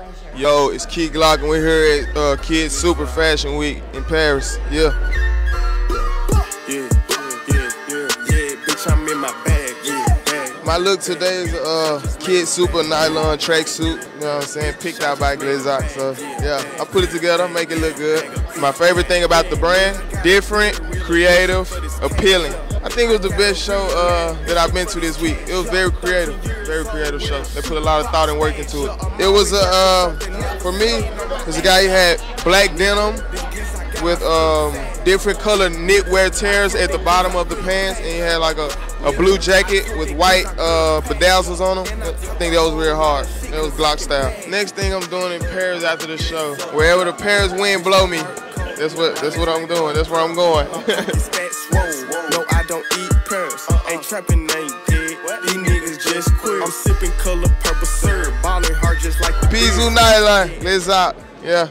pleasure. Yo, it's Key Glock, and we're here at uh, Kids Super Fashion Week in Paris. Yeah. Yeah, yeah, yeah, yeah, bitch, I'm in my bag, yeah, bag. My look today is a uh, KidSuper nylon tracksuit. You know what I'm saying? Picked out by Glizzock. So yeah, I put it together, make it look good. My favorite thing about the brand: different, creative, appealing. I think it was the best show uh, that I've been to this week. It was very creative, very creative show. They put a lot of thought and work into it. It was a, uh, for me, there's a guy who had black denim with um, different color knitwear tears at the bottom of the pants, and he had like a, a blue jacket with white uh, bedazzles on them. I think that was real hard. That was Glock style. Next thing I'm doing in Paris after the show, wherever the Paris wind blow me, that's what that's what I'm doing. That's where I'm going. Uh, uh, Fat swole, no, I don't eat pears. Uh, ain't trapping, ain't dead. These niggas just queer. I'm sipping color purple syrup, ballin' hard just like the Pizu Nylon, let's out. Yeah.